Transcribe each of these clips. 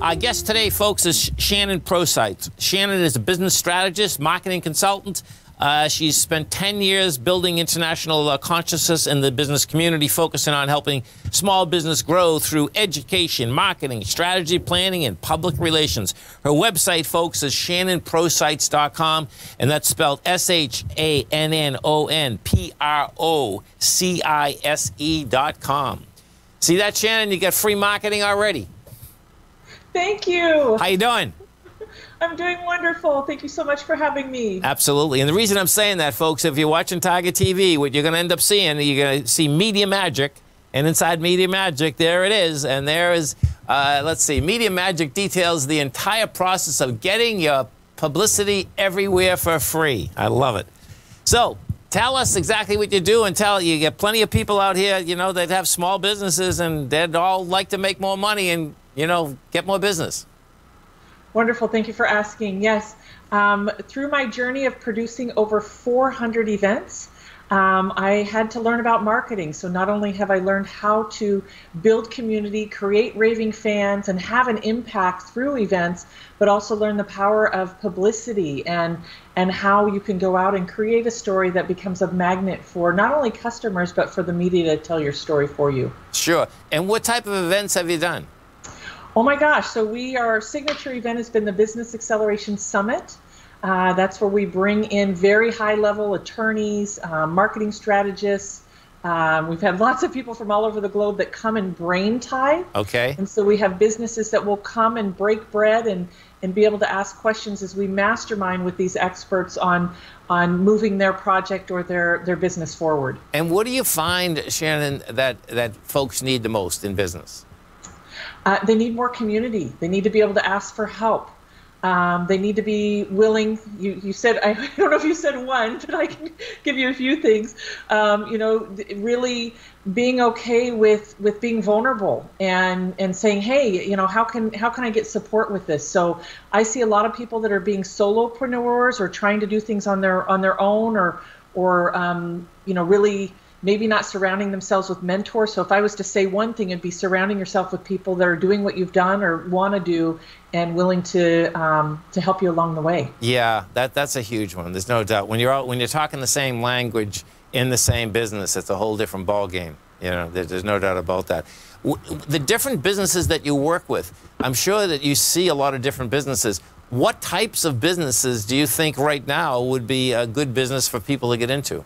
Our guest today, folks, is Shannon Procise. Shannon is a business strategist, marketing consultant. Uh, she's spent 10 years building international uh, consciousness in the business community, focusing on helping small business grow through education, marketing, strategy planning, and public relations. Her website, folks, is shannonprocise.com, and that's spelled S H A N N O N P R O C I S E.com. See that, Shannon? You get free marketing already. Thank you. How you doing? I'm doing wonderful. Thank you so much for having me. Absolutely. And the reason I'm saying that, folks, if you're watching Tiger TV, what you're going to end up seeing, you're going to see Media Magic. And inside Media Magic, there it is. And there is, uh, let's see, Media Magic details the entire process of getting your publicity everywhere for free. I love it. So, tell us exactly what you do and tell you get plenty of people out here you know that have small businesses and they'd all like to make more money and you know get more business Wonderful. Thank you for asking. Yes. Um, through my journey of producing over 400 events, um, I had to learn about marketing. So not only have I learned how to build community, create raving fans, and have an impact through events, but also learn the power of publicity and and how you can go out and create a story that becomes a magnet for not only customers but for the media to tell your story for you. Sure. And what type of events have you done? Oh my gosh. So we our signature event has been the Business Acceleration Summit. Uh, that's where we bring in very high level attorneys, uh, marketing strategists. Um, we've had lots of people from all over the globe that come and brain tie. Okay. And so we have businesses that will come and break bread and, and be able to ask questions as we mastermind with these experts on on moving their project or their, their business forward. And what do you find, Shannon, that, that folks need the most in business? Uh, they need more community. They need to be able to ask for help. Um, they need to be willing. You, you said I don't know if you said one, but I can give you a few things. Um, you know, really being okay with with being vulnerable and and saying, hey, you know, how can how can I get support with this? So I see a lot of people that are being solopreneurs or trying to do things on their on their own or or um, you know really maybe not surrounding themselves with mentors. So if I was to say one thing, it'd be surrounding yourself with people that are doing what you've done or want to do and willing to um, to help you along the way. Yeah, that that's a huge one. There's no doubt. When you're all, when you're talking the same language in the same business, it's a whole different ball game. You know, there's, there's no doubt about that. The different businesses that you work with, I'm sure that you see a lot of different businesses. What types of businesses do you think right now would be a good business for people to get into?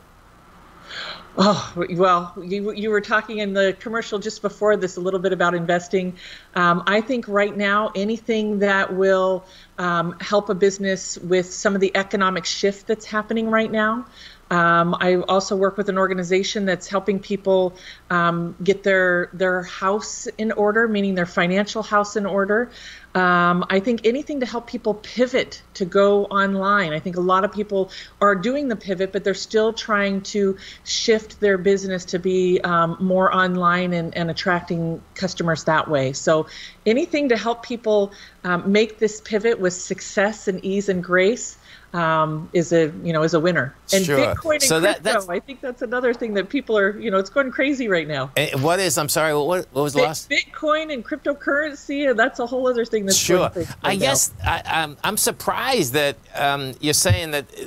Oh, well, you, you were talking in the commercial just before this a little bit about investing. Um, I think right now, anything that will um, help a business with some of the economic shift that's happening right now. Um, I also work with an organization that's helping people um, get their their house in order, meaning their financial house in order. Um, I think anything to help people pivot to go online. I think a lot of people are doing the pivot, but they're still trying to shift their business to be um, more online and, and, attracting customers that way. So anything to help people um, make this pivot with success and ease and grace um, is a you know is a winner. And sure. Bitcoin and so crypto, that, I think that's another thing that people are you know it's going crazy right now. what is? I'm sorry. What what was the last? Bitcoin and cryptocurrency, and that's a whole other thing that's sure. Right I guess I, am I'm, I'm surprised that um, you're saying that. Uh,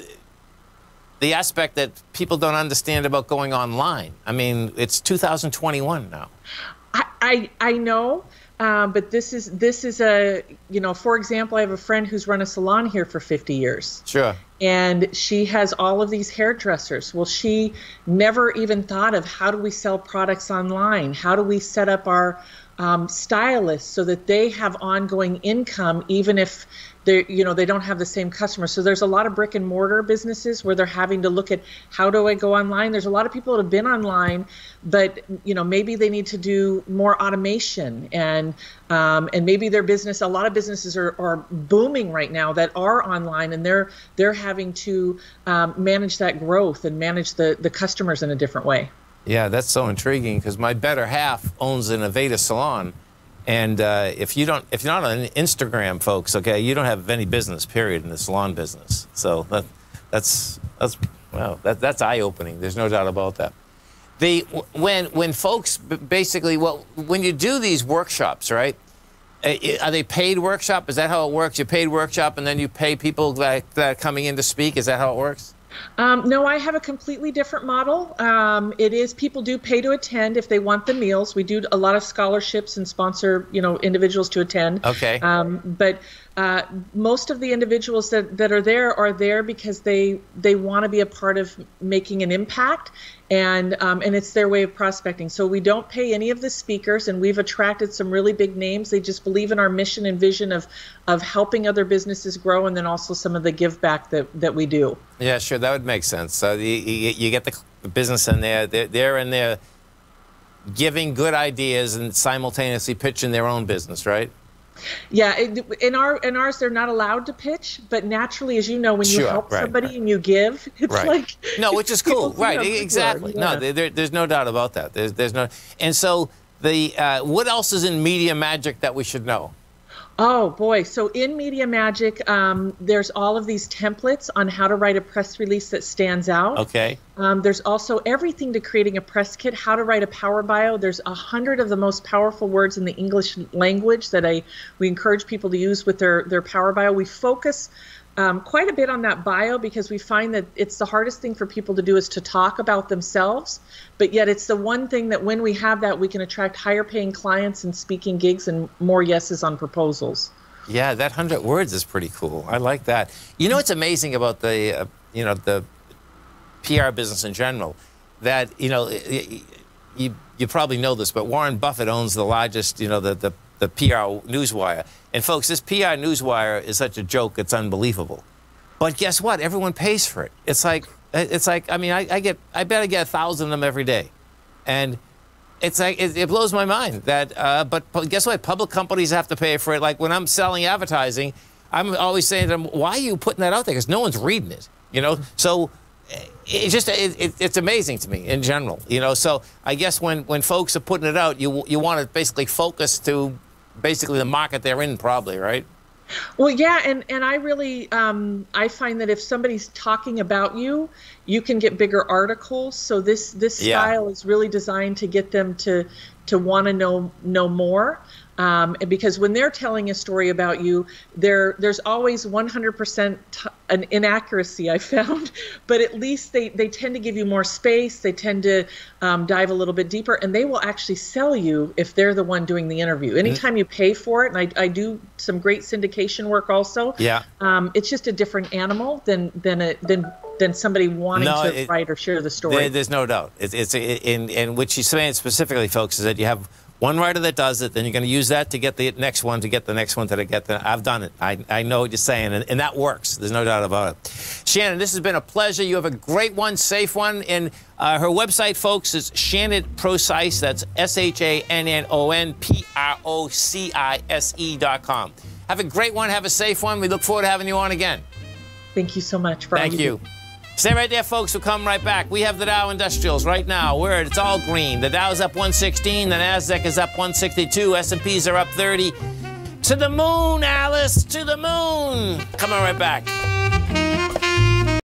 the aspect that people don't understand about going online. I mean, it's 2021 now. I, I, I know, um, but this is this is a you know for example i have a friend who's run a salon here for 50 years. Sure. And she has all of these hairdressers. Well she never even thought of how do we sell products online? How do we set up our um, stylists so that they have ongoing income even if they you know they don't have the same customers. So there's a lot of brick and mortar businesses where they're having to look at how do i go online? There's a lot of people that have been online but you know maybe they need to do more automation and um, and maybe their business a lot of businesses are, are booming right now that are online and they're they're having to um, manage that growth and manage the the customers in a different way yeah that's so intriguing because my better half owns an aveda salon and uh, if you don't, if you're not on Instagram, folks, okay, you don't have any business, period, in the salon business. So that, that's that's well, that, that's eye-opening. There's no doubt about that. The when when folks basically, well, when you do these workshops, right? are they paid workshop? Is that how it works? You paid workshop, and then you pay people that, that are coming in to speak. Is that how it works? Um, no, I have a completely different model. Um, it is people do pay to attend if they want the meals. We do a lot of scholarships and sponsor, you know, individuals to attend. Okay. Um, but uh, most of the individuals that, that are there are there because they they want to be a part of making an impact and um, and it's their way of prospecting. So we don't pay any of the speakers, and we've attracted some really big names. They just believe in our mission and vision of of helping other businesses grow, and then also some of the give back that that we do. Yeah, sure, that would make sense. So you, you, get the business in there; they're, they're in there giving good ideas and simultaneously pitching their own business, right? Yeah, in our in ours they're not allowed to pitch, but naturally, as you know, when you sure, help right, somebody right. and you give, it's right. like no, which is cool, right? Exactly. Yeah. No, there, there's no doubt about that. There's there's no, and so the uh, what else is in Media Magic that we should know? Oh boy! So in Media Magic, um, there's all of these templates on how to write a press release that stands out. Okay. Um, there's also everything to creating a press kit, how to write a power bio. There's a hundred of the most powerful words in the English language that I we encourage people to use with their their power bio. We focus um, quite a bit on that bio because we find that it's the hardest thing for people to do is to talk about themselves, but yet it's the one thing that when we have that, we can attract higher paying clients and speaking gigs and more yeses on proposals. Yeah, that hundred words is pretty cool. I like that. You know what's amazing about the, uh, you know, the PR business in general, that you know, you you probably know this, but Warren Buffett owns the largest, you know, the the the PR newswire. And folks, this PR newswire is such a joke; it's unbelievable. But guess what? Everyone pays for it. It's like it's like I mean, I, I get I bet I get a thousand of them every day, and it's like it, it blows my mind that. Uh, but guess what? Public companies have to pay for it. Like when I'm selling advertising, I'm always saying to them, "Why are you putting that out there? Because no one's reading it." You know, so it's just it, it, it's amazing to me in general. You know, so I guess when when folks are putting it out, you you want to basically focus to basically the market they're in, probably, right? Well, yeah, and and I really um, I find that if somebody's talking about you, you can get bigger articles. So this this Yeah. style is really designed to get them to to want to know know more. Um, because when they're telling a story about you, there there's always 100% t- an inaccuracy I found, but at least they they tend to give you more space. They tend to um, dive a little bit deeper, and they will actually sell you if they're the one doing the interview. Anytime you pay for it, and I, I do some great syndication work also. Yeah. Um, it's just a different animal than than a than than somebody wanting No, to it- write or share the story. There, there's no doubt. It's, it's in, in what she's saying specifically, folks, is that you have one writer that does it, then you're going to use that to get the next one, to get the next one, to get the. I've done it. I, I know what you're saying, and, and that works. There's no doubt about it. Shannon, this has been a pleasure. You have a great one, safe one, and uh, her website, folks, is Shannon Procise. That's S H A N N O N P R O C I S E dot com. Have a great one. Have a safe one. We look forward to having you on again. Thank you so much for Thank you you. Stay right there, folks. We'll come right back. We have the Dow Industrials right now. Where it's all green. The Dow's up 116. The Nasdaq is up 162. S&Ps are up 30. To the moon, Alice. To the moon. Coming right back.